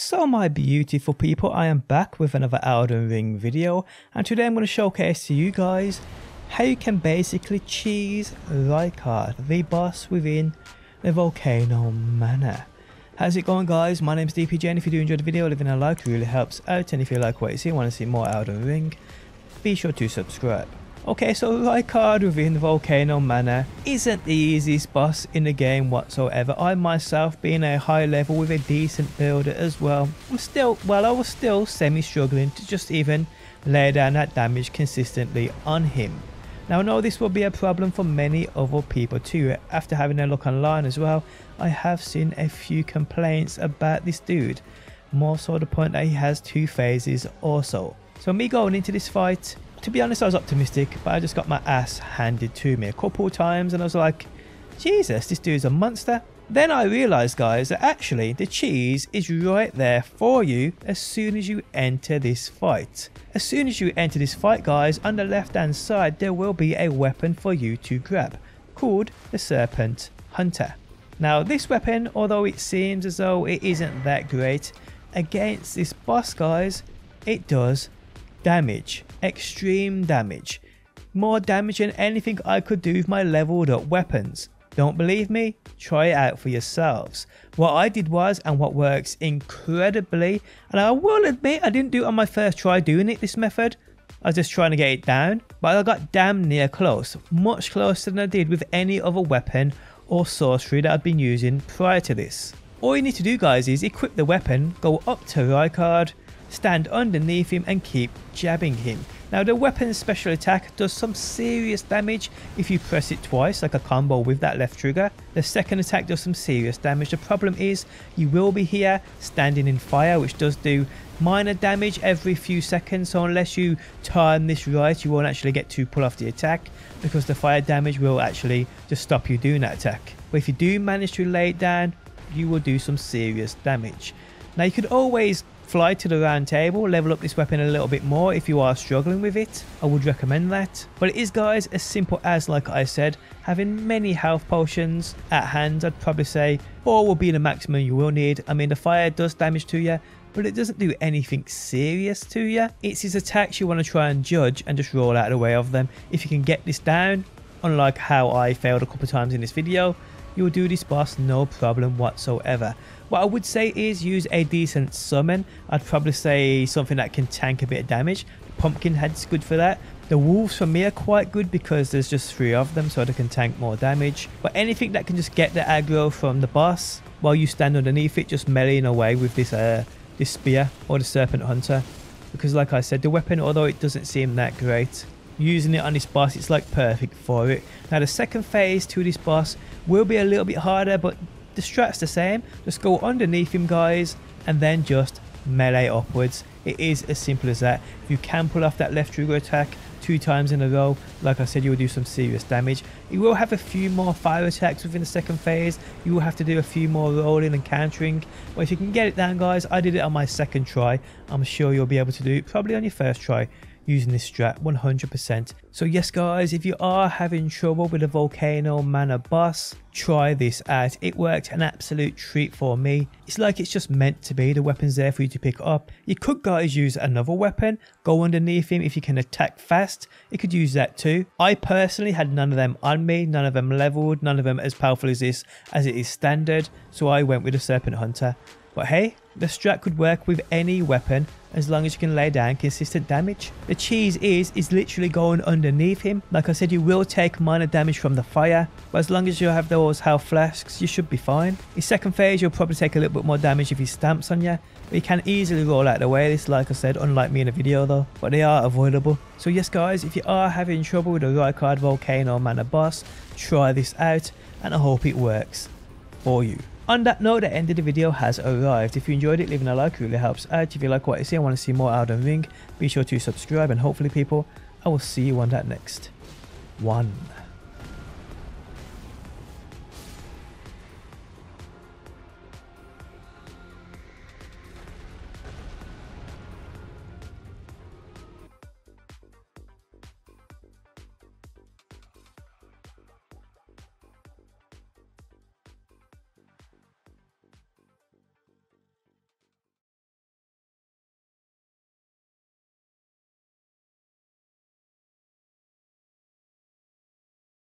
So my beautiful people, I am back with another Elden Ring video and today I'm going to showcase to you guys how you can basically cheese Rykard, the boss within the Volcano Manor. How's it going guys? My name is DPJ and if you do enjoy the video, leaving a like really helps out and if you like what you see and want to see more Elden Ring, be sure to subscribe. Okay, so Rykard within the Volcano Manor isn't the easiest boss in the game whatsoever. I myself, being a high level with a decent builder as well, was still, well, I was still semi-struggling to just even lay down that damage consistently on him. Now I know this will be a problem for many other people too. After having a look online as well, I have seen a few complaints about this dude. More so the point that he has two phases also. So me going into this fight, to be honest, I was optimistic, but I just got my ass handed to me a couple times and I was like, Jesus, this dude's a monster. Then I realised, guys, that actually the cheese is right there for you as soon as you enter this fight. As soon as you enter this fight, guys, on the left hand side, there will be a weapon for you to grab, called the Serpent Hunter. Now, this weapon, although it seems as though it isn't that great, against this boss, guys, it does damage. Extreme damage. More damage than anything I could do with my leveled up weapons. Don't believe me? Try it out for yourselves. What I did was, and what works incredibly, and I will admit I didn't do it on my first try doing it this method. I was just trying to get it down, but I got damn near close. Much closer than I did with any other weapon or sorcery that I'd been using prior to this. All you need to do guys is equip the weapon, go up to Rykard, stand underneath him and keep jabbing him. Now the weapon's special attack does some serious damage if you press it twice like a combo with that left trigger. The second attack does some serious damage. The problem is you will be here standing in fire which does do minor damage every few seconds so unless you turn this right you won't actually get to pull off the attack because the fire damage will actually just stop you doing that attack. But if you do manage to lay it down you will do some serious damage. Now you could always fly to the round table, level up this weapon a little bit more if you are struggling with it. I would recommend that. But it is guys as simple as like I said, having many health potions at hand. I'd probably say 4 will be the maximum you will need. I mean the fire does damage to you but it doesn't do anything serious to you. It's his attacks you want to try and judge and just roll out of the way of them. If you can get this down, unlike how I failed a couple of times in this video, you will do this boss no problem whatsoever. What I would say is use a decent summon. I'd probably say something that can tank a bit of damage. The Pumpkinhead's good for that. The wolves for me are quite good because there's just three of them so they can tank more damage. But anything that can just get the aggro from the boss while you stand underneath it just meleeing away with this uh, this spear or the serpent hunter. Because like I said the weapon although it doesn't seem that great using it on this boss it's like perfect for it. Now the second phase to this boss will be a little bit harder but the strat's the same. Just go underneath him, guys, and then just melee upwards. It is as simple as that. If you can pull off that left trigger attack two times in a row, like I said, you will do some serious damage. You will have a few more fire attacks within the second phase. You will have to do a few more rolling and countering. But if you can get it down, guys, I did it on my second try. I'm sure you'll be able to do it probably on your first try using this strat 100%. So yes guys, if you are having trouble with a Volcano Manor boss, try this out. It worked an absolute treat for me. It's like it's just meant to be. The weapon's there for you to pick up. You could guys use another weapon. Go underneath him if you can attack fast. You could use that too. I personally had none of them on me. None of them leveled. None of them as powerful as this as it is standard. So I went with a Serpent Hunter. But hey, the strat could work with any weapon as long as you can lay down consistent damage. The cheese is, is literally going underneath him. Like I said, you will take minor damage from the fire, but as long as you have those health flasks, you should be fine. In second phase, you'll probably take a little bit more damage if he stamps on you, but you can easily roll out of the way. This, like I said, unlike me in the video though, but they are avoidable. So yes guys, if you are having trouble with the Rykard Volcano Manor boss, try this out, and I hope it works for you. On that note, the end of the video has arrived. If you enjoyed it, leaving a like really helps out. If you like what you see and want to see more Elden Ring, be sure to subscribe and hopefully people, I will see you on that next one.